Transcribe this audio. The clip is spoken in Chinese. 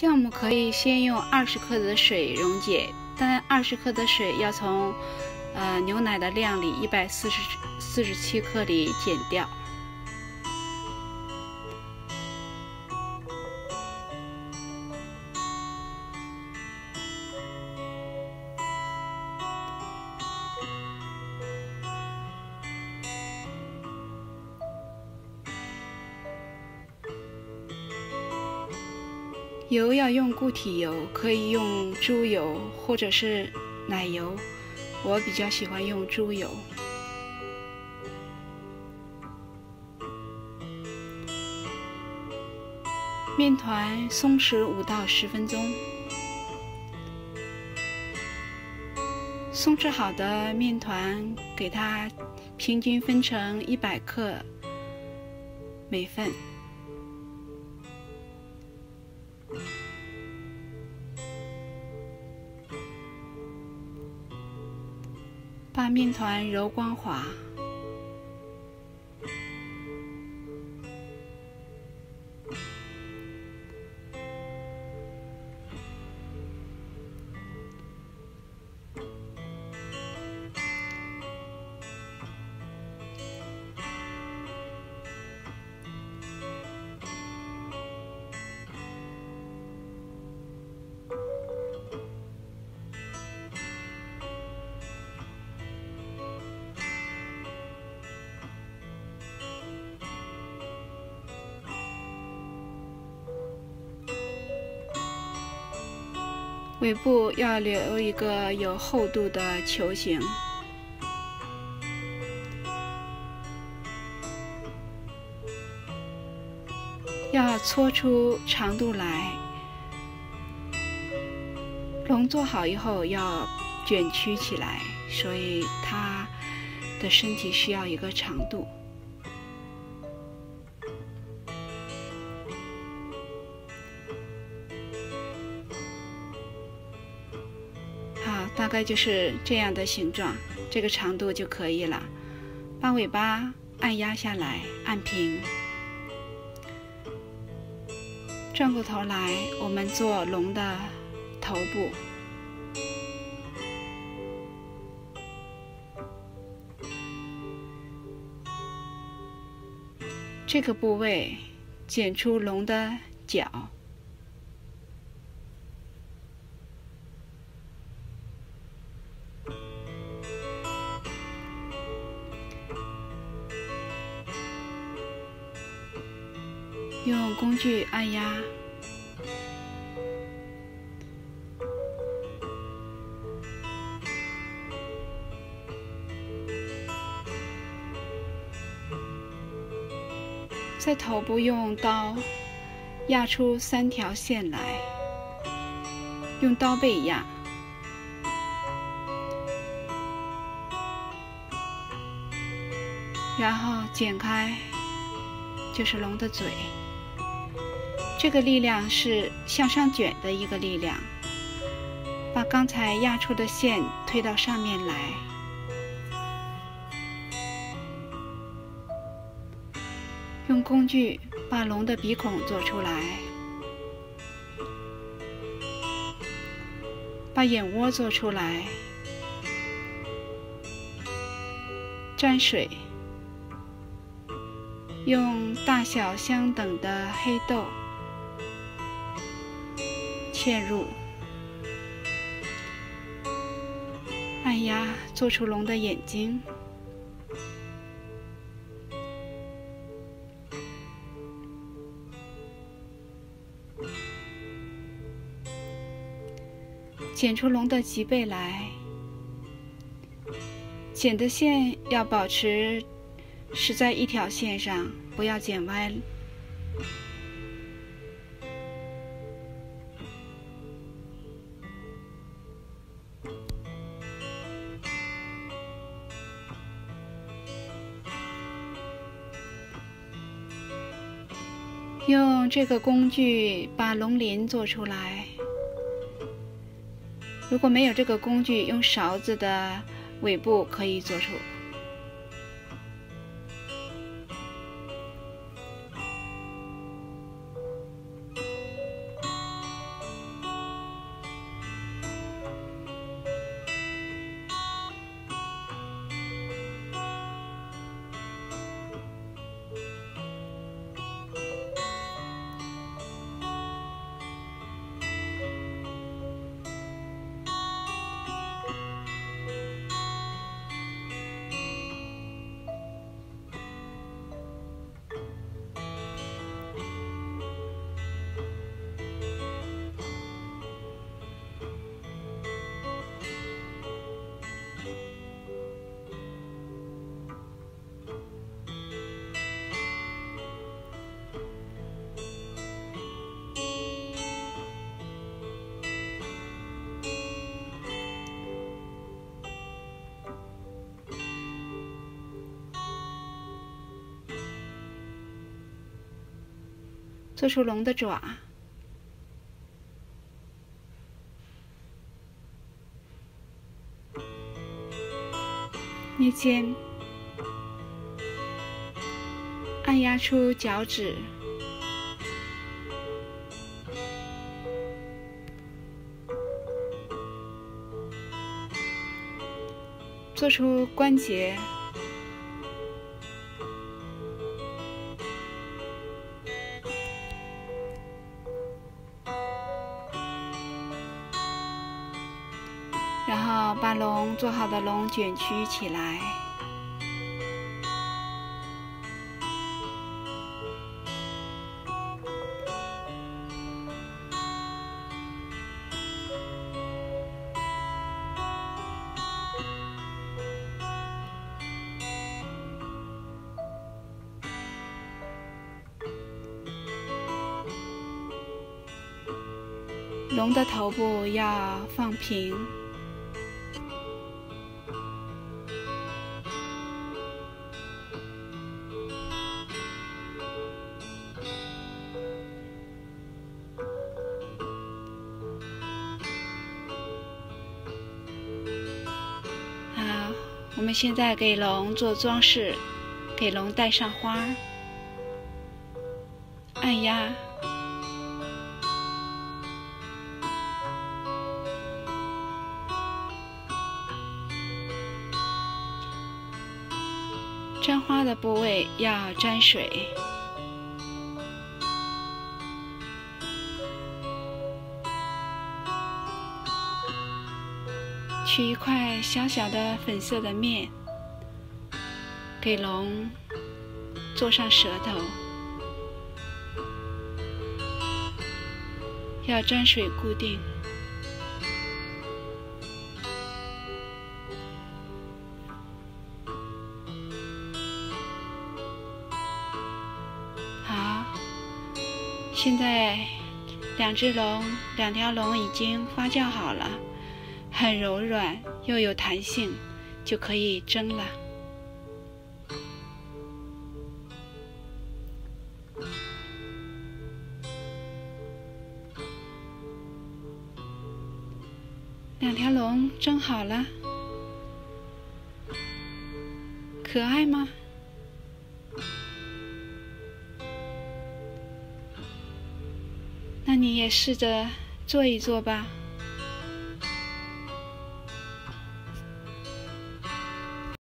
酵母可以先用二十克的水溶解，但二十克的水要从呃牛奶的量里一百四十四十七克里减掉。油要用固体油，可以用猪油或者是奶油，我比较喜欢用猪油。面团松弛五到十分钟，松弛好的面团给它平均分成一百克每份。把面团揉光滑。尾部要留一个有厚度的球形，要搓出长度来。龙做好以后要卷曲起来，所以它的身体需要一个长度。大概就是这样的形状，这个长度就可以了。把尾巴按压下来，按平。转过头来，我们做龙的头部。这个部位剪出龙的角。用工具按压，在头部用刀压出三条线来，用刀背压，然后剪开，就是龙的嘴。这个力量是向上卷的一个力量，把刚才压出的线推到上面来，用工具把龙的鼻孔做出来，把眼窝做出来，沾水，用大小相等的黑豆。嵌入，按压，做出龙的眼睛。剪出龙的脊背来，剪的线要保持是在一条线上，不要剪歪。用这个工具把龙鳞做出来。如果没有这个工具，用勺子的尾部可以做出。做出龙的爪。捏肩，按压出脚趾，做出关节。做好的龙卷曲起来，龙的头部要放平。我们现在给龙做装饰，给龙戴上花儿，按压，沾花的部位要沾水。取一块小小的粉色的面，给龙做上舌头，要沾水固定。好，现在两只龙，两条龙已经发酵好了。很柔软又有弹性，就可以蒸了。两条龙蒸好了，可爱吗？那你也试着做一做吧。